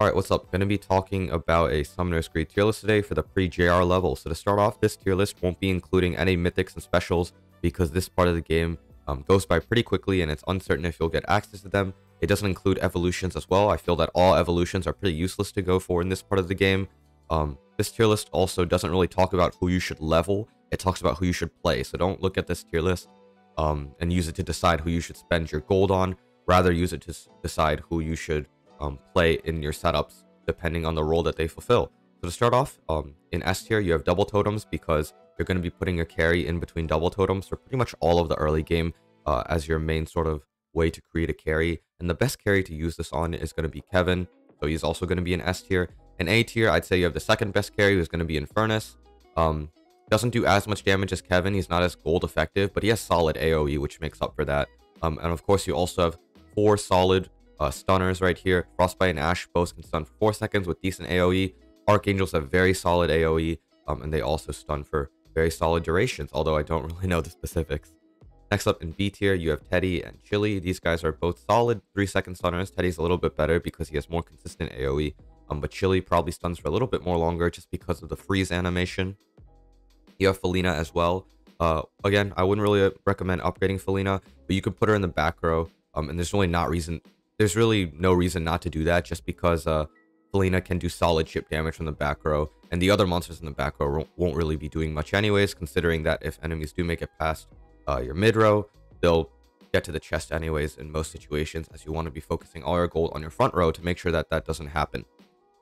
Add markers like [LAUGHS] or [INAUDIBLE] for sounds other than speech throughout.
Alright, what's up? Gonna be talking about a Summoner's Greed tier list today for the pre-JR level. So to start off, this tier list won't be including any mythics and specials because this part of the game um, goes by pretty quickly and it's uncertain if you'll get access to them. It doesn't include evolutions as well. I feel that all evolutions are pretty useless to go for in this part of the game. Um, this tier list also doesn't really talk about who you should level. It talks about who you should play. So don't look at this tier list um, and use it to decide who you should spend your gold on. Rather use it to decide who you should um, play in your setups depending on the role that they fulfill. So to start off, um, in S tier, you have double totems because you're going to be putting a carry in between double totems for pretty much all of the early game uh, as your main sort of way to create a carry. And the best carry to use this on is going to be Kevin. So he's also going to be in S tier. In A tier, I'd say you have the second best carry, who's going to be Infernus. Um, doesn't do as much damage as Kevin. He's not as gold effective, but he has solid AoE, which makes up for that. Um, and of course, you also have four solid uh, stunners right here. Frostbite and Ash both can stun for 4 seconds with decent AoE. Archangels have very solid AoE, um, and they also stun for very solid durations, although I don't [LAUGHS] really know the specifics. Next up in B tier, you have Teddy and Chili. These guys are both solid 3 second stunners. Teddy's a little bit better because he has more consistent AoE, um, but Chili probably stuns for a little bit more longer just because of the freeze animation. You have Felina as well. Uh, again, I wouldn't really recommend upgrading Felina, but you could put her in the back row, um, and there's really not reason there's really no reason not to do that just because uh, Felina can do solid chip damage from the back row, and the other monsters in the back row won't really be doing much anyways, considering that if enemies do make it past uh, your mid row, they'll get to the chest anyways in most situations, as you want to be focusing all your gold on your front row to make sure that that doesn't happen.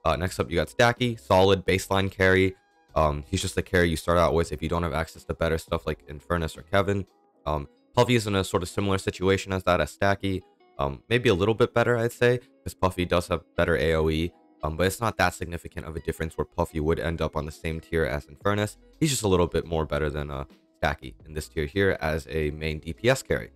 Uh, next up, you got Stacky, solid baseline carry. Um, he's just the carry you start out with if you don't have access to better stuff like Infernus or Kevin. Um, Puffy is in a sort of similar situation as that as Stacky. Um, maybe a little bit better, I'd say, because Puffy does have better AoE, um, but it's not that significant of a difference where Puffy would end up on the same tier as Infernus. He's just a little bit more better than uh, Stacky in this tier here as a main DPS carry.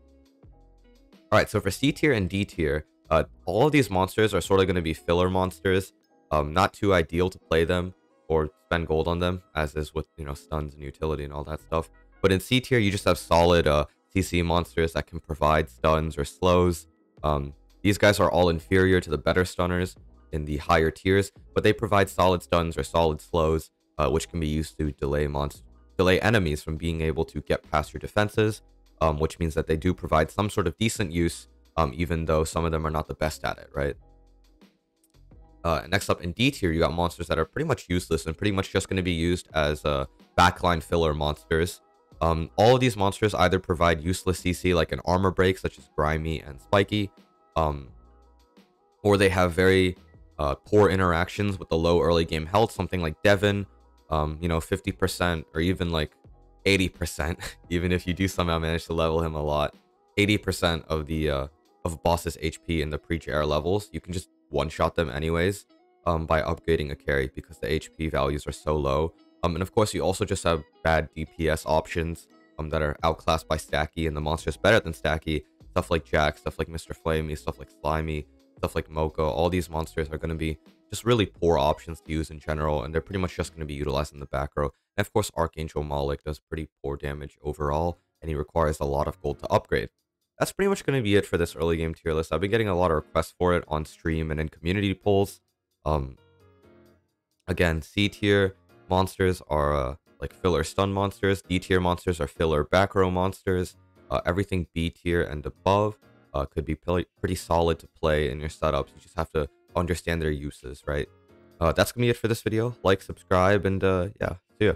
Alright, so for C tier and D tier, uh, all of these monsters are sort of going to be filler monsters. Um, not too ideal to play them or spend gold on them, as is with, you know, stuns and utility and all that stuff. But in C tier, you just have solid uh, CC monsters that can provide stuns or slows um, these guys are all inferior to the better stunners in the higher tiers, but they provide solid stuns or solid slows, uh, which can be used to delay monsters, delay enemies from being able to get past your defenses, um, which means that they do provide some sort of decent use, um, even though some of them are not the best at it, right? Uh, next up in D tier, you got monsters that are pretty much useless and pretty much just going to be used as uh, backline filler monsters. Um, all of these monsters either provide useless CC like an armor break, such as Grimy and Spiky, um, or they have very uh, poor interactions with the low early game health, something like Devin, um, you know, 50% or even like 80%, [LAUGHS] even if you do somehow manage to level him a lot, 80% of the uh, of boss's HP in the pre-JR levels, you can just one-shot them anyways um, by upgrading a carry because the HP values are so low um, and of course, you also just have bad DPS options um, that are outclassed by Stacky, and the monster's better than Stacky. Stuff like Jack, stuff like Mr. Flamey, stuff like Slimy, stuff like Mocha. All these monsters are going to be just really poor options to use in general, and they're pretty much just going to be utilized in the back row. And of course, Archangel Malik does pretty poor damage overall, and he requires a lot of gold to upgrade. That's pretty much going to be it for this early game tier list. I've been getting a lot of requests for it on stream and in community polls. Um, again, C tier, monsters are uh, like filler stun monsters. D tier monsters are filler back row monsters. Uh, everything B tier and above uh, could be pretty solid to play in your setups. You just have to understand their uses, right? Uh, that's gonna be it for this video. Like, subscribe, and uh, yeah, see ya.